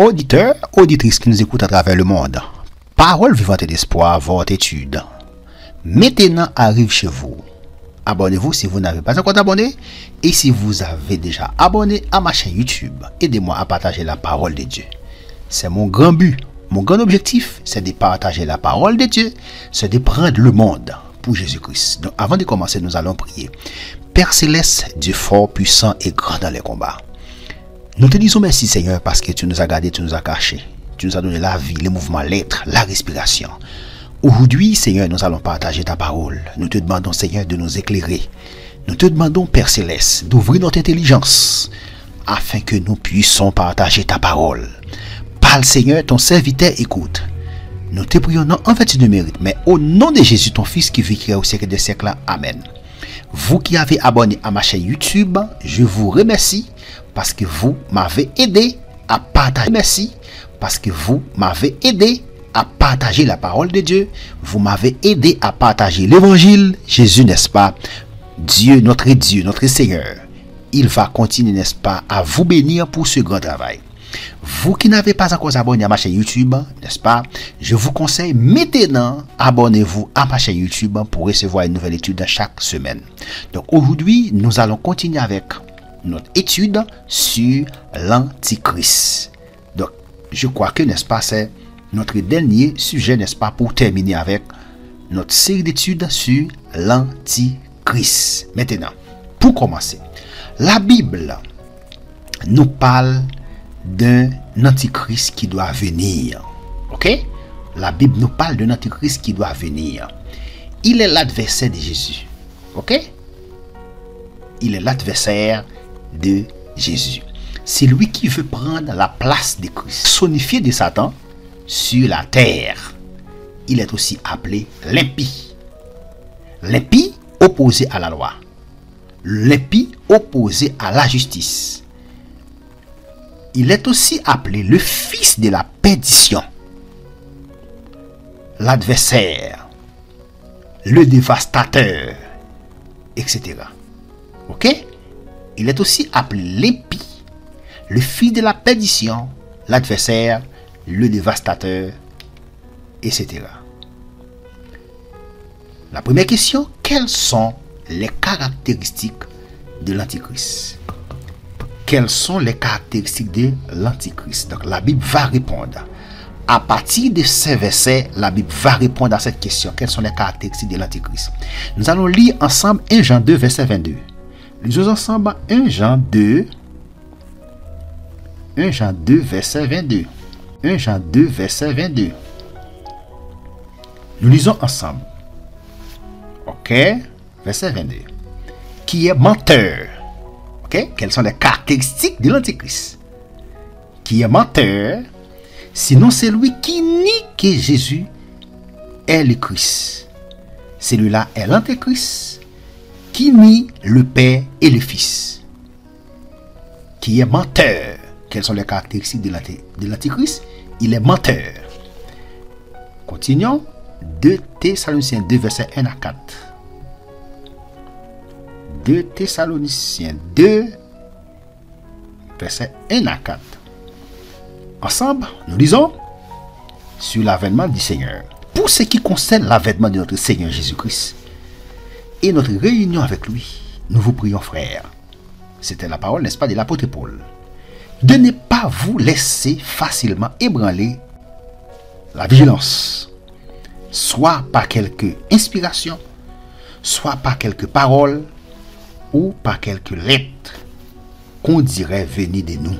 Auditeurs, auditrices qui nous écoutent à travers le monde, parole vivante d'espoir, votre étude. Maintenant arrive chez vous. Abonnez-vous si vous n'avez pas encore abonné. Et si vous avez déjà abonné à ma chaîne YouTube, aidez-moi à partager la parole de Dieu. C'est mon grand but, mon grand objectif, c'est de partager la parole de Dieu, c'est de prendre le monde pour Jésus-Christ. Donc avant de commencer, nous allons prier. Père céleste, Dieu fort, puissant et grand dans les combats. Nous te disons merci Seigneur parce que tu nous as gardés, tu nous as cachés. Tu nous as donné la vie, les mouvements, l'être, la respiration. Aujourd'hui, Seigneur, nous allons partager ta parole. Nous te demandons, Seigneur, de nous éclairer. Nous te demandons, Père céleste, d'ouvrir notre intelligence afin que nous puissions partager ta parole. Parle, Seigneur, ton serviteur écoute. Nous te prions non en fait de mérite, mais au nom de Jésus, ton Fils qui vit au siècle des siècles. Amen. Vous qui avez abonné à ma chaîne YouTube, je vous remercie parce que vous m'avez aidé à partager. Merci parce que vous m'avez aidé à partager la parole de Dieu. Vous m'avez aidé à partager l'évangile. Jésus, n'est-ce pas? Dieu, notre Dieu, notre Seigneur, il va continuer, n'est-ce pas, à vous bénir pour ce grand travail. Vous qui n'avez pas encore abonné à ma chaîne YouTube, n'est-ce pas, je vous conseille maintenant, abonnez-vous à ma chaîne YouTube pour recevoir une nouvelle étude chaque semaine. Donc aujourd'hui, nous allons continuer avec notre étude sur l'Antichrist. Donc, je crois que, n'est-ce pas, c'est notre dernier sujet, n'est-ce pas, pour terminer avec notre série d'études sur l'Antichrist. Maintenant, pour commencer, la Bible nous parle d'un Antichrist qui doit venir. Ok? La Bible nous parle d'un Antichrist qui doit venir. Il est l'adversaire de Jésus. Ok? Il est l'adversaire de Jésus. C'est lui qui veut prendre la place de Christ. Sonifié de Satan sur la terre. Il est aussi appelé l'impie. L'impie opposé à la loi. L'impie opposé à la justice. Il est aussi appelé le fils de la perdition. L'adversaire. Le dévastateur. Etc. Ok? Il est aussi appelé l'épi, le fils de la perdition, l'adversaire, le dévastateur, etc. La première question, quelles sont les caractéristiques de l'Antichrist? Quelles sont les caractéristiques de l'Antichrist? Donc la Bible va répondre. À partir de ces versets, la Bible va répondre à cette question. Quelles sont les caractéristiques de l'Antichrist? Nous allons lire ensemble 1 Jean 2, verset 22. Lisons ensemble 1 Jean 2. 1 Jean 2, verset 22. 1 Jean 2, verset 22. Nous lisons ensemble. Ok? Verset 22. Qui est menteur? Ok? Quelles sont les caractéristiques de l'Antichrist? Qui est menteur? Sinon, c'est lui qui nie que Jésus est le Christ. Celui-là est l'Antichrist qui nie le Père et le Fils, qui est menteur. Quelles sont les caractéristiques de l'Antichrist? Il est menteur. Continuons. 2 Thessaloniciens 2, verset 1 à 4. 2 Thessaloniciens 2, verset 1 à 4. Ensemble, nous lisons sur l'avènement du Seigneur. Pour ce qui concerne l'avènement de notre Seigneur Jésus-Christ, et notre réunion avec lui, nous vous prions, frères. C'était la parole, n'est-ce pas, de l'apôtre Paul. De ne pas vous laisser facilement ébranler la vigilance, soit par quelque inspiration, soit par quelques paroles, ou par quelques lettres qu'on dirait venir de nous,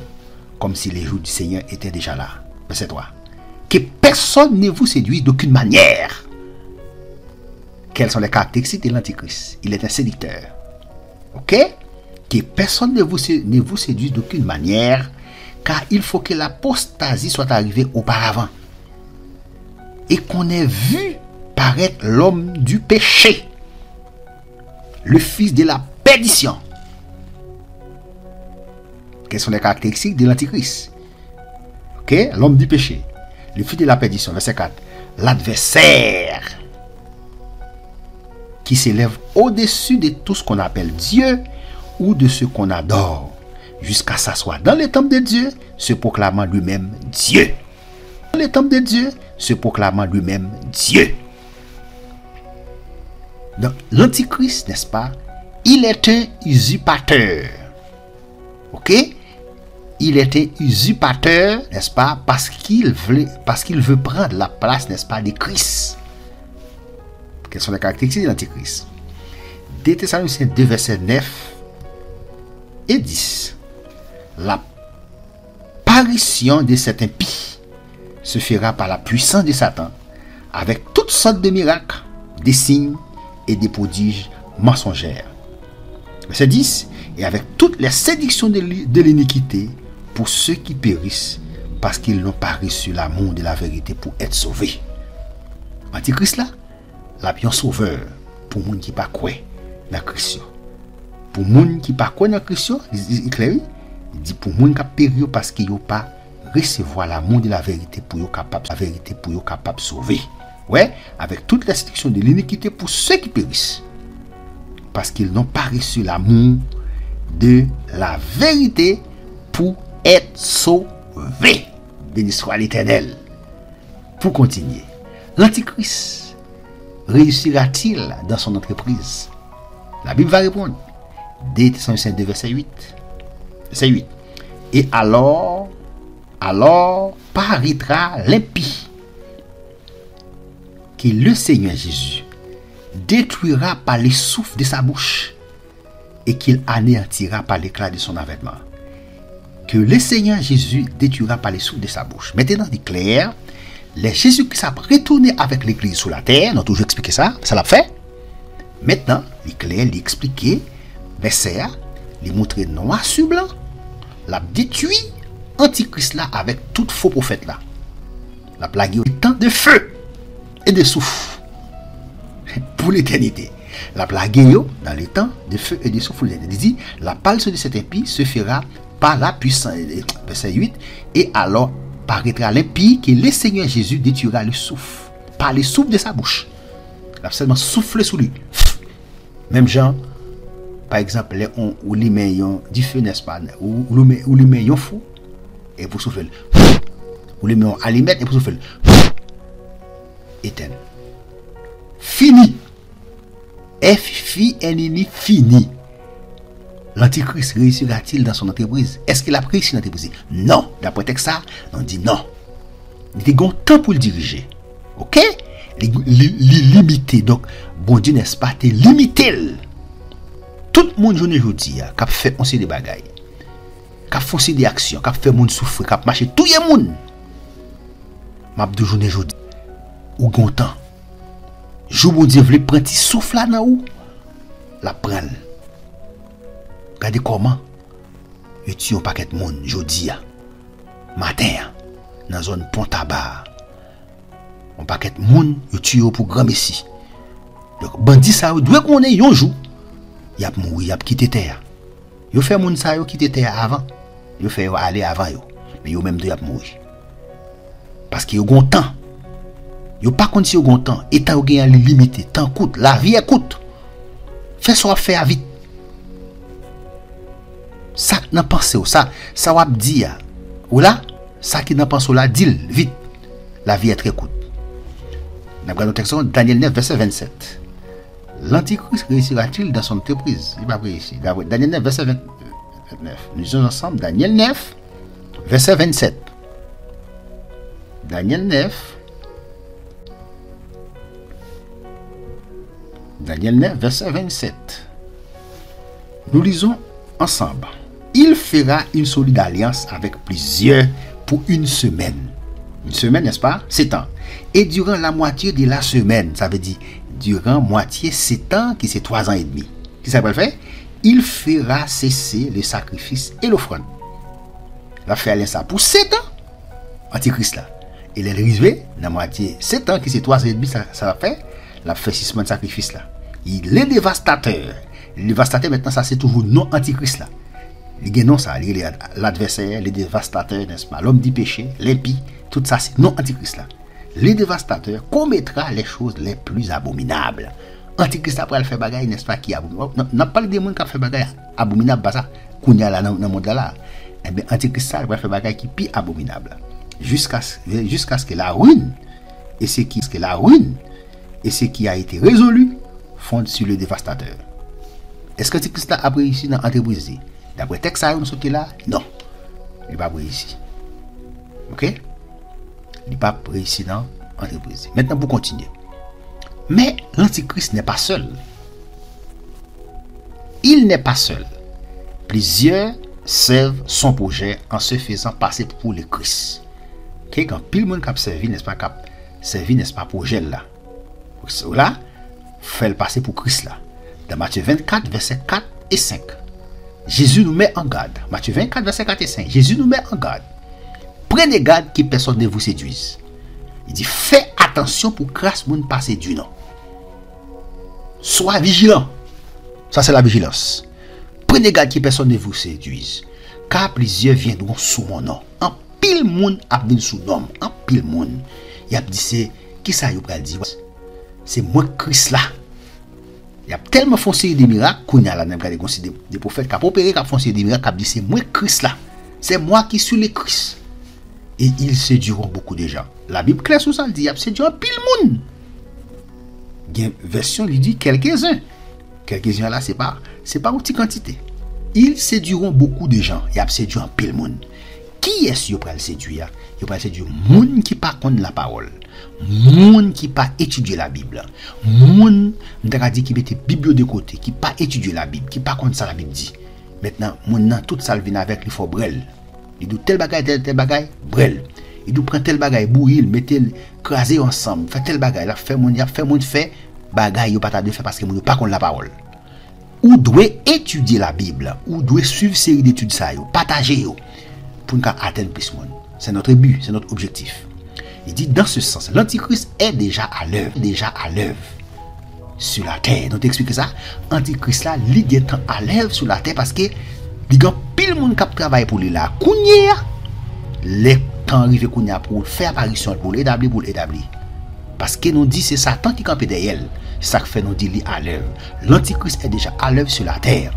comme si les jours du Seigneur étaient déjà là. Verset 3. Que personne ne vous séduise d'aucune manière quelles sont les caractéristiques de l'Antichrist? Il est un séducteur. Ok? Que personne ne vous, ne vous séduise d'aucune manière, car il faut que l'apostasie soit arrivée auparavant. Et qu'on ait vu paraître l'homme du péché, le fils de la perdition. Quelles sont les caractéristiques de l'Antichrist? Ok? L'homme du péché, le fils de la perdition, verset 4. L'adversaire qui s'élève au-dessus de tout ce qu'on appelle Dieu ou de ce qu'on adore, jusqu'à s'asseoir dans le temple de Dieu, se proclamant lui-même Dieu. Dans le temple de Dieu, se proclamant lui-même Dieu. Donc, l'Antichrist, n'est-ce pas, il est un usurpateur. Ok? Il est un usurpateur, n'est-ce pas, parce qu'il veut, veut prendre la place, n'est-ce pas, de Christ. Quelles sont les caractéristiques de l'Antichrist 2 Thessaloniciens 2, verset 9 et 10. L'apparition de cet impie se fera par la puissance de Satan, avec toutes sortes de miracles, des signes et des prodiges mensongères. Verset 10. Et avec toutes les séductions de l'iniquité pour ceux qui périssent parce qu'ils n'ont pas reçu l'amour de la vérité pour être sauvés. Antichrist là, la bien sauveur pour monde qui pas quoi dans Christ. Pour monde qui pas quoi dans Christ, il dit pour monde qui péri parce qu'ils n'ont pas recevoir l'amour de la vérité pour être capable la vérité pour sauver. Avec toute la séduction de l'iniquité pour ceux qui périssent parce qu'ils n'ont pas reçu l'amour de la vérité pour être sauvés. Béni soit l'Éternel. Pour continuer, l'Antichrist réussira-t-il dans son entreprise? La Bible va répondre. Dès 2 verset 8. Verset 8. Et alors, alors paraîtra l'impie que le Seigneur Jésus détruira par les souffles de sa bouche et qu'il anéantira par l'éclat de son avènement. Que le Seigneur Jésus détruira par les souffles de sa bouche. Maintenant, il clair, les Jésus qui s'est retourné avec l'église sur la terre, nous toujours expliqué ça, ça l'a fait. Maintenant, il clair, il expliqué, verset, il montré noir sur blanc, l'a détruit antichrist là avec tout faux prophète là. La plague temps de feu et de souffle pour l'éternité. La plague dans le temps de feu et de souffle. Il dit, la palse de cet impie se fera par la puissance. Verset 8. Et alors paraîtra l'impie que le Seigneur Jésus détruira le souffle. Par le souffle de sa bouche. Il a seulement soufflé sur lui. Même Jean, par exemple, on, ou les meilleurs du feu, n'est-ce pas? Ou, ou les meilleurs fou. Et vous soufflez. Ou les meilleurs aliments et vous soufflez. Éteint. Fini. F-I-N-I fini. l'antichrist réussira-t-il dans son entreprise? Est-ce qu'il a réussi l'entreprise? Non. D'après Texas, on dit non. Il y a un temps pour le diriger. Ok? L'illimité. Donc, bon Dieu, n'est-ce pas? T'es limité. Tout le monde, je ne vous dis, a fait on sait des bagailles. Kap fonse di aksyon, kap fè moun soufri, kap mache touye moun. Map de jounen joudi, ou gontan. Jou moun di vle prenti souf la nan ou, la pren. Gade koman Yo ti yon paket moun jodi ya Maten ya Nan zon pon tabar. Yon paket moun yo ti yo pou gram esi Bandi sa yo dwe konen yon jou Yap mou yap kite te ya Yo fe moun sa yo kite te ya avan Yo fe yo. Ale avan yo Men yo menm do yap mou Paske yo gon tan Yo pa konti yo gontan, etan yo gen yon li limite, tan koute, la vi ekoute. Fè so ap fè avit. sa nan panse ou, sa, sa wap di ya. Ou la, sa ki nan panse ou la, dil, vit. La vi etre kout. Nan gwa nou tekson, Daniel 9, verset 27. L'antikrist reisira-til dan son entreprise? Il va reisir. Daniel 9, verset 29. Nou disons ensemble, Daniel 9, verset 27. Daniel 9, Daniel 9, verset 27. Nous lisons ensemble. Il fera une solide alliance avec plusieurs pour une semaine. Une semaine, n'est-ce pas? Sept ans. Et durant la moitié de la semaine, ça veut dire durant moitié sept ans, qui c'est trois ans et demi. Qui ça va faire? Il fera cesser le sacrifice et l'offrande. Il va faire ça pour sept ans. Antichrist là. Et est arrivé, la moitié sept ans, qui c'est trois ans et demi, ça, va faire l'affaississement de sacrifice là. Il est dévastateur. Le dévastateur, maintenant, ça, c'est toujours non antichrist là. Li gen non sa, li gen l'adversaire, li devastateur, nespa, l'homme di péché, l'épi, tout sa, non antikrist la. Li devastateur kometra les choses les plus abominables. Antikrist apre al fe bagay, nespa, ki abominable. Nan pali de moun kap fe bagay abominable ba sa, kounya la nan moun la la. Ebe, antikrist sa apre al fe bagay ki pi abominable. Juska skè la ruine, et ce qui, la ruine, et ce qui a été résolu, fonde sur le dévastateur. Est-ce que antikrist la apre ici nan antikrist la? Dapre tek sa yo nou soti la, non. Li pa preisi. Ok? Li pa preisi nan entreprise. Mètenan pou kontinye. Mè, l'antikrist nè pa seul. Il nè pa seul. Plizyeur serve son projè an se fezan pase pou le kris. Kè kan pil moun kap servi, nè se pa kap servi, nè se pa projè la. Ou la, fèl pase pou kris la. Dan Matye 24, verset 4 et 5. Jésus nou mè an gade. Matye 24, verset 4 et 5. Jésus nou mè an gade. Prenè gade ki person ne vous séduise. Il dit, fè atensyon pou kras moun pa sédu nan. Sois vigilant. Ça, c'est la vigilance. Prenez garde que personne ne vous séduise. Car plusieurs viendront sous mon nom. En pile monde a sous nom. En pile monde. Il a dit, c'est qui ça, dit, c'est moi Christ là. Yap telman fonseye de mirak, konya la nan gade konsi de, de profet kap opere kap fonseye de mirak, kap di se mwen kris la. Se mwen ki su le kris. E il seduron beaucoup de jan. La bib kles ou sa, li di yap seduron pil moun. Gen versyon li di kelke zan. Kelke zan la se pa, se pa outi kantite. Il seduron beaucoup de jan, yap seduron pil moun. Ki es yo pral seduya? Yo pral seduyon moun ki pa kon la parol. Contre la parole. Monde qui pas étudier la Bible. Monde dit qui mette Bible de côté, qui pas étudier la Bible, qui pas contre ça la Bible dit. Maintenant, monde tout ça vient avec il faut brel. Il dit tel bagaille tel tel bagaille brel. Il nous prend tel bagay, bouille, mettez craser ensemble, fait tel bagay, là fait mon y a fait mon fait bagay yo pas de faire parce que mon pas contre la parole. Ou doit étudier la Bible, ou doit suivre série d'études ça yo, partager yo pour nous atteindre plus monde. C'est notre but, c'est notre objectif. Il dit dans ce sens, l'Antichrist est déjà à l'œuvre, déjà à l'œuvre sur la terre. Donc explique ça, l'Antichrist là, il est à l'œuvre sur la terre parce que il y a pile monde qui travaille pour lui là. Kounye, les temps arrivé Kounia pour faire apparition pour l'établir pour l'établir. Parce que nous dit c'est Satan qui campe derrière. C'est ça que fait nous dit lui à l'œuvre. L'Antichrist est déjà à l'œuvre sur la terre.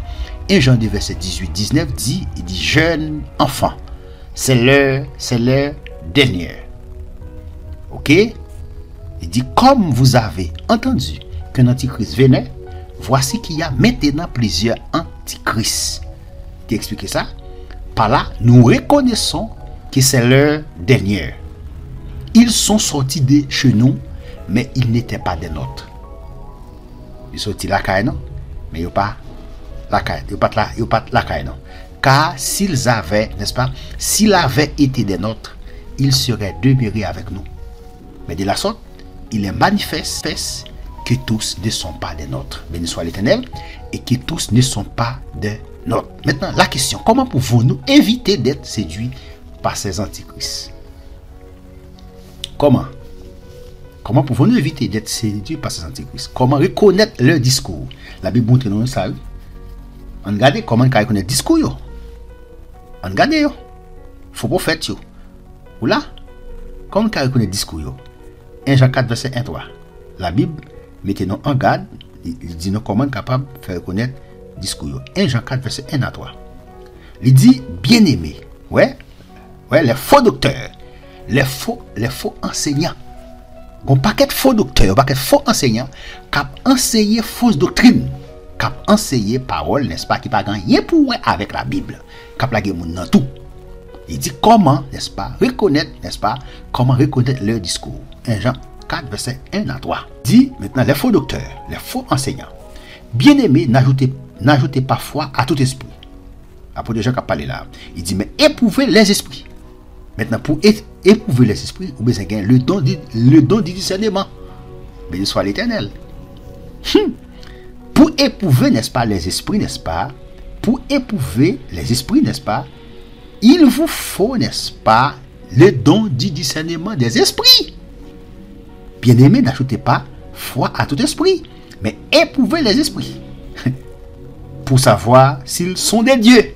Et Jean 2 verset 18 19 dit il dit jeune enfant, c'est l'heure, c'est l'heure dernière. Ok? Il dit comme vous avez entendu qu'un antichrist venait voici qu'il y a maintenant plusieurs antichrists qui explique ça? Par là nous reconnaissons que c'est leur dernière. Ils sont sortis de chez nous, mais ils n'étaient pas des nôtres. Ils sont sortis la caille, non? Mais ils pas la caille, ils pas la, pas la caille, non? Car s'ils avaient, n'est-ce pas, s'ils avaient été des nôtres, ils seraient demeurés avec nous. Mais de la sorte, il est manifeste que tous ne sont pas des nôtres. Béni soit l'Éternel, et que tous ne sont pas des nôtres. Maintenant, la question, comment pouvons-nous éviter d'être séduits par ces antichrists? Comment? Comment pouvons-nous éviter d'être séduits par ces antichrists? Comment reconnaître leur discours? La Bible montre nous ça. On regarde comment on reconnaît le discours. On regarde. Yo. Faut prophète. Yo. Ou là? Comment on reconnaît le discours. Yo? 1 Jean 4, verset 1, 3. La Bib mette nou an gad, li di nou koman kapab fè rekonèt diskou yo. 1 Jean 4, verset 1 a 3. Li di, bien aimé, wè, wè, le fò doktèr, le fò, le fò enseignant. Gon pakèt fò doktèr, pakèt fò enseignant, kap enseyè fòs doktrine, kap enseyè parol, nespa, ki pa gan yè pou wè avèk la Bib, kap la gen moun nan tou. Il dit comment, n'est-ce pas, reconnaître, n'est-ce pas, comment reconnaître leur discours. 1 Jean 4, verset 1 à 3. Il dit maintenant les faux docteurs, les faux enseignants. Bien aimés, n'ajoutez, pas foi à tout esprit. Après qui ont parlé là. Il dit, mais éprouvez les esprits. Maintenant, pour éprouver les esprits, vous le don, le don du discernement. Béni soit l'éternel. Hum. Pour éprouver, n'est-ce pas, les esprits, n'est-ce pas? Pour éprouver les esprits, n'est-ce pas? Il vous faut, n'est-ce pas, le don du discernement des esprits. Bien aimé, n'ajoutez pas foi à tout esprit, mais éprouvez les esprits pour savoir s'ils sont des dieux.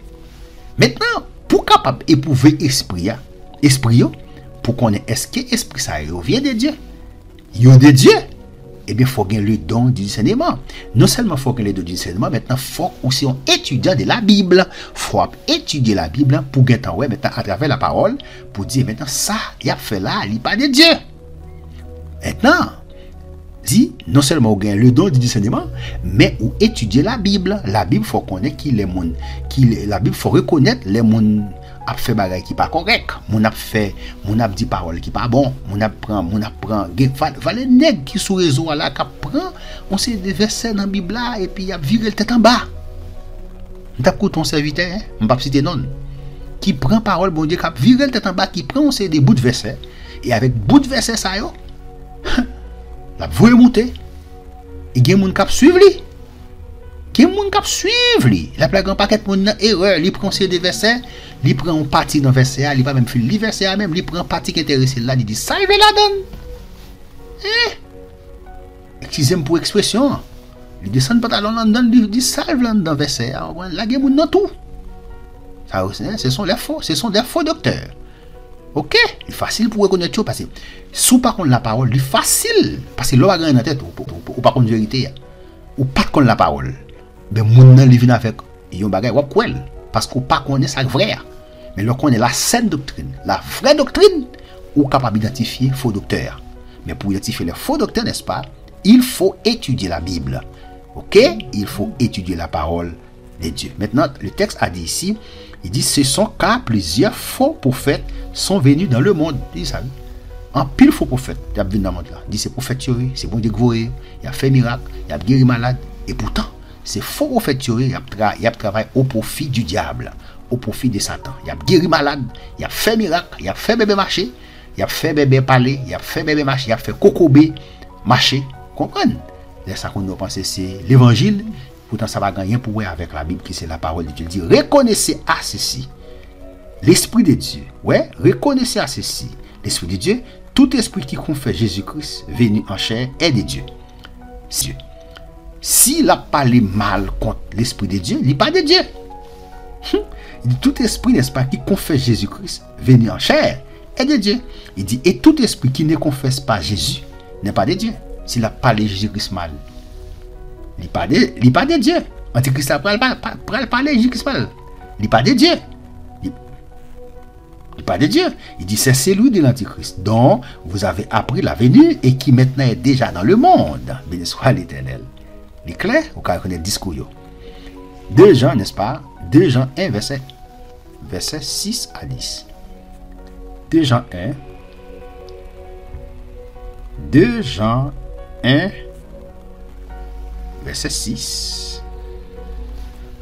Maintenant, pour capable éprouver esprit, esprit pour qu'on est est-ce que esprit ça vient de Dieu Yo de Dieu eh bien, il faut gagner le don du discernement. Non seulement il faut gagner le don du discernement, maintenant, il faut aussi un étudiant de la Bible. Il faut étudier la Bible pour gagner ouais, maintenant, à travers la parole, pour dire, maintenant, ça, il a fait là, il n'est pas de Dieu. Maintenant, dit non seulement on gagne le don du discernement, mais on étudie la Bible. La Bible, faut connaître qui les mondes, qui la Bible, faut reconnaître les mondes ap fè bagay ki pa korek, moun ap fè, moun ap di parol ki pa bon, moun ap pran, moun ap pran, gen val, valen neg ki sou rezo ala kap pran, on se devese nan bibla, epi ap vire l tèt an ba. N tap kout bon on se evite, m pap site non, ki pran parol bon diye kap vire l tèt an ba, ki pran on se de bout de vese, e avèk bout de vese sa yo, La vwe moutè. E gen moun kap suiv li. Gen moun kap suiv li. La plagan paket moun nan erreur. Li pran se de versè. Li pran ou pati nan versè a. Li pa mèm fil li versè a mèm. Li pran pati ki enterese la. Li di salve la don. Eh. Ekizem pou ekspresyon. Li desen patalon lan don. Li di salve lan dan versè a. La gen moun nan tou. Sa ou se son defo. Se son defo dokteur. Ok, il est facile pour reconnaître parce que sous par contre la parole, il est facile. Parce que l'eau a dans tête ou, pas contre vérité ou pas la parole. Ben moun nan li vin avec yon bagay wap parce qu'on pas connaît ça mais le connaît la saine doctrine la vraie doctrine ou capable d'identifier faux docteur. Mais pour identifier les faux docteurs n'est-ce pas il faut étudier la Bible. Ok il faut étudier la parole de Dieu. Maintenant le texte a dit ici il dit ce sont car plusieurs faux prophètes sont venus dans le monde il dit ça en pile faux prophètes il y a dans le monde là il dit c'est prophète c'est bon Dieu il a fait miracle il a guéri malade et pourtant c'est faux prophète, il a travaillé au profit du diable, au profit de Satan. Il a guéri malade, il a fait miracle, il a fait bébé marcher, il a fait bébé parler, il a fait bébé marcher, il a fait cocobé marcher. Comprenez C'est ça qu'on doit penser, c'est l'évangile. Pourtant, ça va gagner pour avec la Bible qui c'est la parole de Dieu. Il dit, reconnaissez à ceci l'Esprit de Dieu. Ouais, reconnaissez à ceci l'Esprit de Dieu. Tout esprit qui confesse Jésus-Christ venu en chair est de Dieu. Dieu. S'il a parlé mal contre l'Esprit de Dieu, il n'est pas de Dieu. Hum. Il dit, tout esprit, n'est-ce pas, qui confesse Jésus-Christ venu en chair, est de Dieu. Il dit, et tout esprit qui ne confesse pas Jésus n'est pas de Dieu. S'il a parlé Jésus-Christ mal, n'est pas, de, pas de Dieu. Antichrist a parler Jésus-Christ mal. Il n'est pas de Dieu. Il n'est pas de Dieu. Il dit, c'est celui de l'Antichrist dont vous avez appris la venue et qui maintenant est déjà dans le monde. Béni soit l'Éternel. Il est clair, vous connaissez le discours. 2 Jean, n'est-ce pas? 2 Jean 1, verset, verset 6 à 10. 2 Jean 1. 2 Jean 1, verset 6.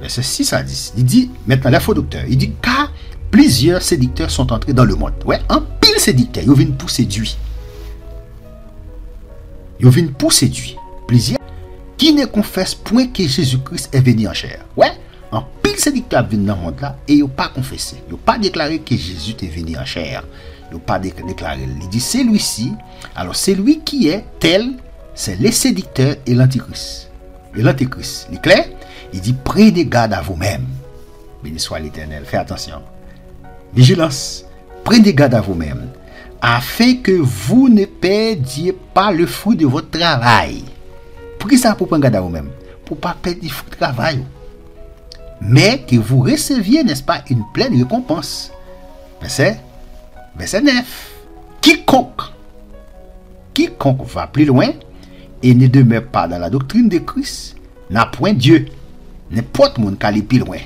Verset 6 à 10. Il dit, maintenant, les faux docteurs, il dit, car plusieurs séducteurs sont entrés dans le monde. Ouais, un pile séducteurs, ils viennent pour séduire. Ils viennent pour séduire. Plusieurs qui ne confesse point que Jésus-Christ est venu en chair. Ouais, en pile séducteur venu dans le monde là et ils n'ont pas confessé. Ils n'ont pas déclaré que Jésus est venu en chair. Ils n'ont pas déclaré. Il dit celui-ci, alors celui qui est tel, c'est le séducteur et l'antichrist. Et l'antichrist. Il est clair? Il dit prenez garde à vous-même. Béni soit l'éternel. Faites attention. Vigilance. Prenez garde à vous-même afin que vous ne perdiez pas le fruit de votre travail qui ça pour prendre garde à vous-même Pour pas perdre du travail. Mais que vous receviez, n'est-ce pas, une pleine récompense. Verset, verset 9. Quiconque, quiconque va plus loin et ne demeure pas dans la doctrine de Christ, n'a point Dieu. N'importe monde qui est plus loin,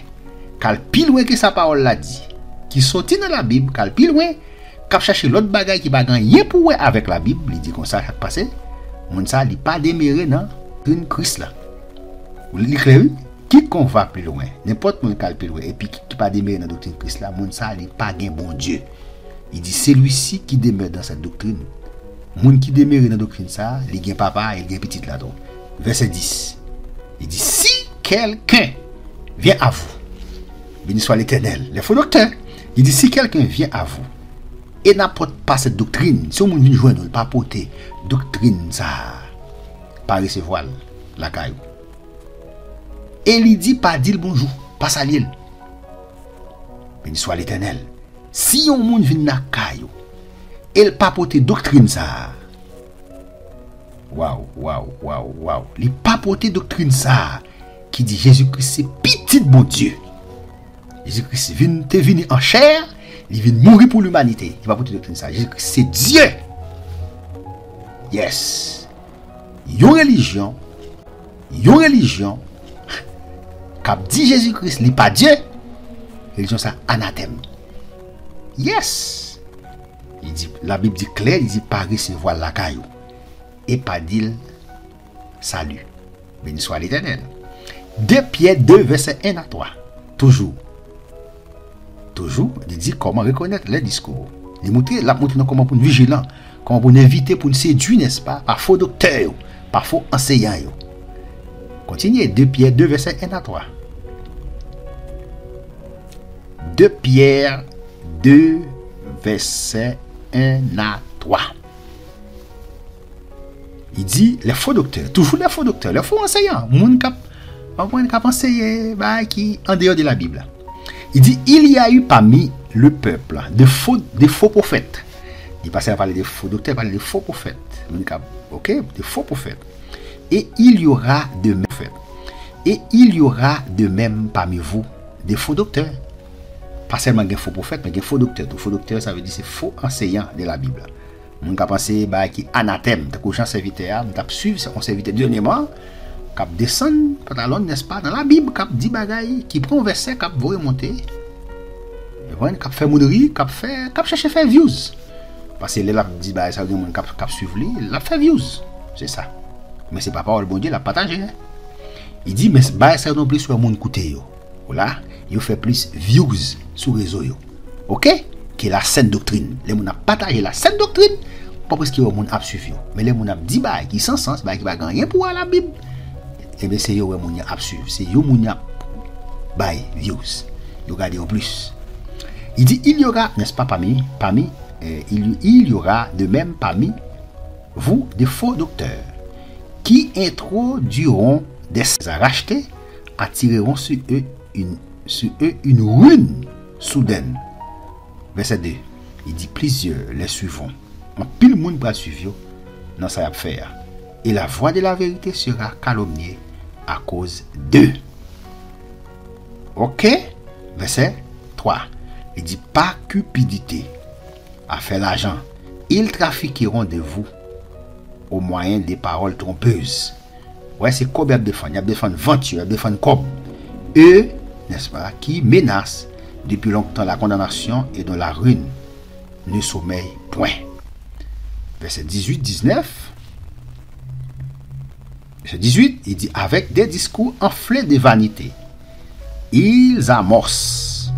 qui loin que sa parole l'a dit, qui sortit dans la Bible, qui plus loin, qui cherche l'autre bagaille qui va gagner pour avec la Bible, il dit comme ça chaque passé, monde ça, il pas déméré dans une Christ là. Vous l'éclairez? Kit kon va pli louen, nepot moun kal pli louen, epi ki pa demere nan doktrine kris la, moun bon sa li pa gen bon Diyo. I di, se lui si ki demere dan sa doktrine Moun ki demere nan doktrine sa, li gen papa, li gen petit la do. Verset 10. Il dit, si quelqu'un vient à vous, béni soit l'éternel, le faux docteur, il dit, si quelqu'un vient à vous, et n'apporte pas cette doctrine, si moun vin joindre, ne pas porter doctrine ça, pas recevoir la caillou. Et il dit, pas dire bonjour, pas salir. Béni soit l'éternel. Si yon moun vin la caillou, el papote doktrine sa. Waw, waw, waw, waw. Li papote doktrine sa ki di Jésus-Christ se pitit bon Diyo. Jésus-Christ vin, te vini an chèr, li vin mouri pou l'humanité. Li papote doktrine sa. Jésus-Christ se Diyo. Yes. Yon religion, yon religion, kap di Jésus-Christ li pa Diyo, religion sa anatem. Yes. Di, la Bib di kler, di pa resevo al lakay yo. E pa dil salu. Beni swa li tenen. De piye 2 verset 1 a 3. Toujou. Toujou, di di koman rekonet le diskou. Li mouti, la mouti nan koman pou nou vijilan. Koman pou nou evite pou nou sedwi, nespa? Pa fo dokter yo. Pa fo anseyan yo. Kontinye, 2 piye 2 verset 1 a 3. 2 piye 2 verset 1 à 3. Il dit, les faux docteurs, toujours les faux docteurs, les faux enseignants, moun cap, cap enseigner, bah, qui, en dehors de la Bible. Il dit, il y a eu parmi le peuple de faux, des faux prophètes. Il passait à parler des faux docteurs, il parlait des faux prophètes. Ok, des faux prophètes. Et il y aura de même Et il y aura de même parmi vous des faux docteurs. pa selman gen fo profet, men gen fo dokter. Fo dokter, sa ve di se fo anseyan de la Bibla. Moun ka panse, ba ki anatem, tako jan servite a, mwen tap suiv, se kon servite denyeman, kap desen, patalon, nespa, nan la Bib, kap di bagay, ki pron verse, kap voye monte, mwen kap fe moudri, kap fe, kap chache fe views. Pase le lap di bagay, sa gen mwen kap, kap suiv li, lap fe views. Se sa. Men se pa pa ou l bon di, la pataje. I di, men bagay sa yon pli sou yon moun koute yo. Ou la, Yo fe plis views Sou rezo yo Ok? Ki la sen doktrine Le moun ap pataje la sen doktrine Pa preski yo moun ap suiv yo. Men le moun ap di bay ki san sans, bay ki bagan yen pou wala bib. Ebe se yo moun ap suiv. Se yo moun ap bay views. Yo gade yo plus. I di il yora, nes pa pami, pami, il yora de men pami vou de faux dokteur ki introduron des a rachete atireron sur eux une ruine soudaine. Verset 2. Il dit plusieurs les suivront. En pile monde pas suivre dans sa affaire. Et la voix de la vérité sera calomniée à cause d'eux. Ok? Verset 3. Il dit pas cupidité à faire l'argent. Ils trafiqueront de vous au moyen des paroles trompeuses. Ouais, c'est Kob Abdefan. Abdefan ventue, Abdefan Kob. Eux, nes pa, ki menas depi longtan la kondanasyon e don la rune ne soumey pouen. verset 18-19. Verset 18, il dit, avec des discours enflés de vanité, ils amorcent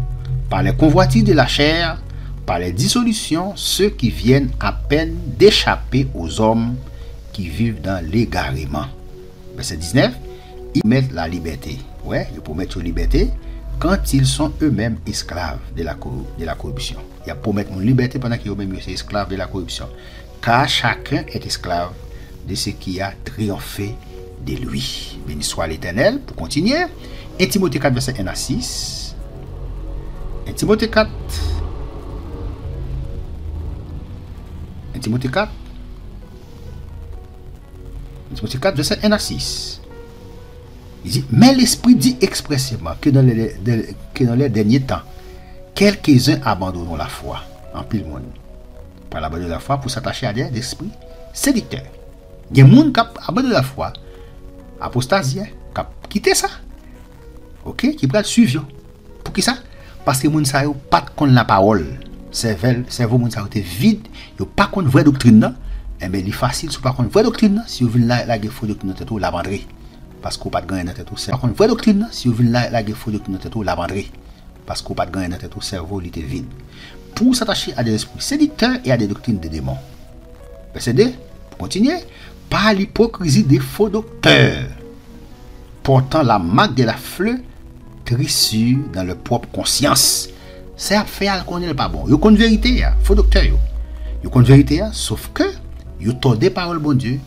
par les convoitises de la chair, par les dissolutions, ceux qui viennent à peine d'échapper aux hommes qui vivent dans l'égarement. Verset 19, ils mettent la liberté. Ouais, ils promettent la liberté quand ils sont eux-mêmes esclaves de la, de la corruption. Il y a promettre une liberté pendant qu'ils eux-mêmes sont esclaves de la corruption car chacun est esclave de ce qui a triomphé de lui. Béni soit l'Éternel. Pour continuer, 1 Timothée 4, verset 1 à 6. 1 Timothée 4. 1 Timothée 4. 1 Timothée 4, verset 1 à 6. Mais l'Esprit dit expressément que dans les, derniers temps, quelques-uns abandonneront la foi en pile monde par la de la foi pour s'attacher à des esprits séducteurs. Il y a des gens qui de la foi, apostasie, qui quitté ça. Ok? Qui peut suivre. Pour qui ça? Parce que les gens ne pas contre la parole. Cerveau, cerveau, moun sa vide, yo pas contre vraie doctrine eh bien, il est facile, si pas contre vraie doctrine, si vous voulez la, la faux doctrine, vous la vendrez. Parce qu'on pas de gagner dans tête cerveau. Par contre, vraie doctrine, si vous voulez la, la faux doctrine, vous la vendrez. Parce qu'on pas de gagner dans tête cerveau, il était vide pour s'attacher à des esprits séducteurs et à des doctrines de démons. Verset 2, pour continuer, par l'hypocrisie des faux docteurs, portant la marque de la trissue dans leur propre conscience. C'est à faire qu'on n'est pas bon. Ils ont vérité, faux docteur. Ils ont vérité, sauf que ils ont des paroles bon Dieu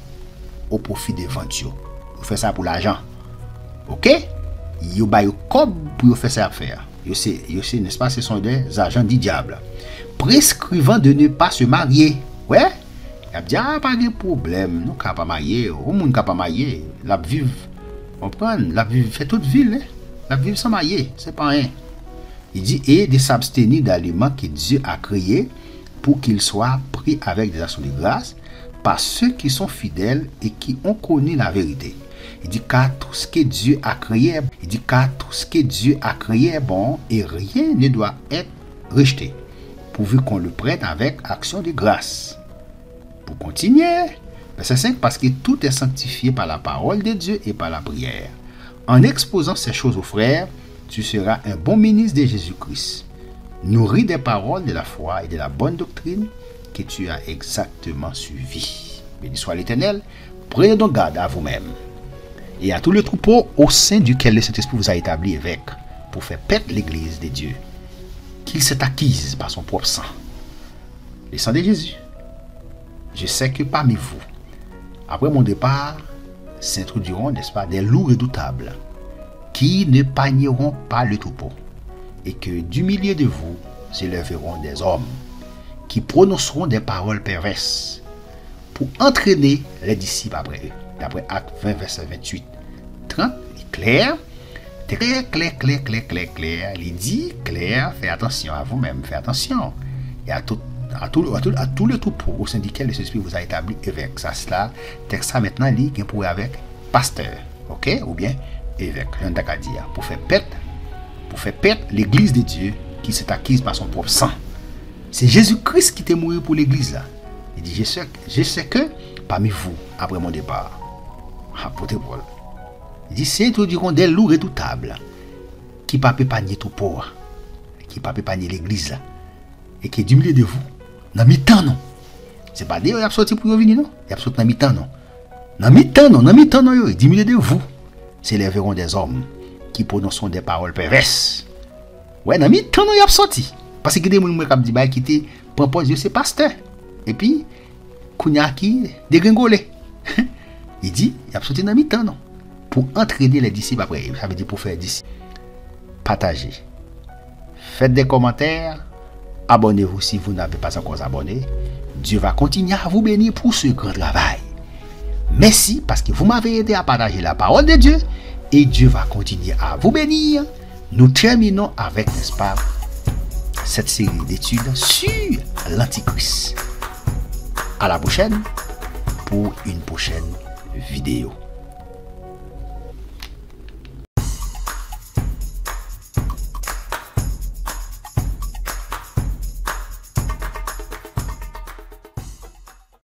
au profit des ventes. Ils font ça pour l'argent. Ok? Ils ont pour faire ça à faire. Yo sais, n'est-ce pas, ce sont des agents du diable. Prescrivant de ne pas se marier. Ouais, Il a dit, ah, pas de problème, nous ne pas marier, au monde ne pas marier, la vive, on prend, la vive fait toute ville, hein? la vive sans marier, c'est pas rien. Il dit, et de s'abstenir d'aliments que Dieu a créés pour qu'ils soient pris avec des actions de grâce par ceux qui sont fidèles et qui ont connu la vérité. Il dit car tout ce que Dieu a créé, dit car tout ce que Dieu a créé est bon et rien ne doit être rejeté, pourvu qu'on le prenne avec action de grâce. Pour continuer, verset 5, parce que tout est sanctifié par la parole de Dieu et par la prière. En exposant ces choses aux frères, tu seras un bon ministre de Jésus-Christ, nourri des paroles de la foi et de la bonne doctrine que tu as exactement suivi. Béni soit l'Éternel, prenez donc garde à vous-même et à tout le troupeau au sein duquel le Saint-Esprit vous a établi évêque pour faire pète l'Église de Dieu, qu'il s'est acquise par son propre sang. Le sang de Jésus. Je sais que parmi vous, après mon départ, s'introduiront, n'est-ce pas, des loups redoutables qui ne pagneront pas le troupeau et que du milieu de vous s'élèveront des hommes qui prononceront des paroles perverses pour entraîner les disciples après eux. D'après Acte 20, verset 28. 30, il est clair? Très clair, clair, clair, clair, clair. Il dit clair, faites attention à vous-même, faites attention. Et à tout, à tout, à tout, à tout le troupeau au duquel le Saint-Esprit vous a établi évêque. Ça, cela, texte ça maintenant, il qui pour avec pasteur, ok, ou bien évêque, un dire, pour faire pète, pour faire l'église de Dieu qui s'est acquise par son propre sang. C'est Jésus-Christ qui t'est mort pour l'église là. Il dit, je sais, je que parmi vous, après mon départ, apôtre Paul, il dit, c'est introduiront des loups redoutables qui pas panier tout pauvre, qui pas panier l'église et qui est du de vous, dans mi-temps non? C'est pas a sorti pour venir non, il a sorti dans mi-temps non? Dans mi-temps non, dans mi-temps non, du milieu de vous, s'élèveront des hommes qui prononceront des paroles perverses. Ouais, dans mi-temps non, il a sorti. Parce que des gens qui ont dit, bah, qui propose c'est pasteur. Et puis, Kounya qui dégringolé. Il dit, il a sorti dans mi-temps, non? Pour entraîner les disciples après. Ça veut dire pour faire disciples. Partagez. Faites des commentaires. Abonnez-vous si vous n'avez pas encore abonné. Dieu va continuer à vous bénir pour ce grand travail. Merci parce que vous m'avez aidé à partager la parole de Dieu et Dieu va continuer à vous bénir. Nous terminons avec, n'est-ce pas, cette série d'études sur l'Antichrist. À la prochaine pour une prochaine vidéo.